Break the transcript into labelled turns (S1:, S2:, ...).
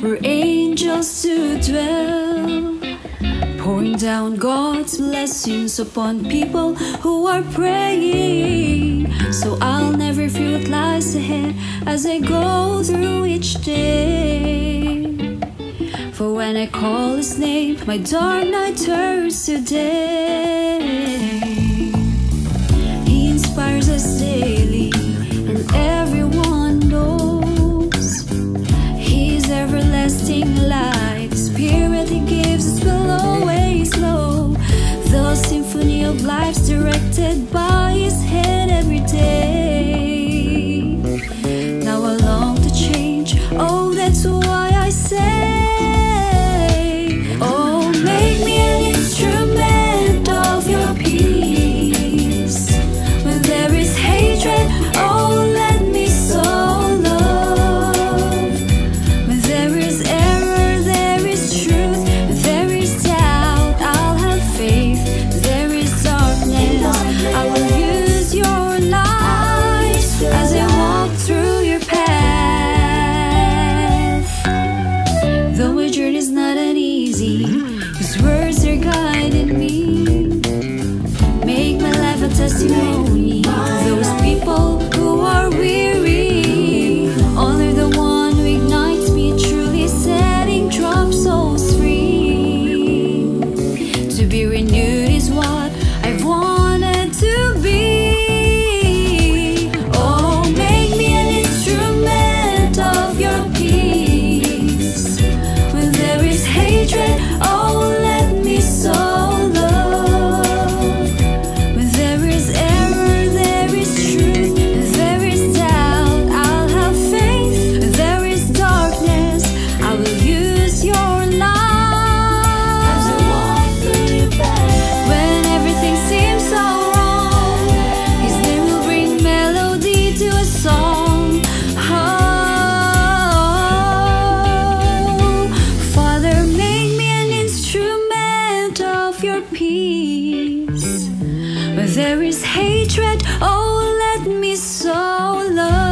S1: For angels to dwell, pouring down God's blessings upon people who are praying. So I'll never fear what lies ahead as I go through each day. For when I call His name, my dark night turns to day. of lives directed by his head every day. testimony. There is hatred, oh, let me so love.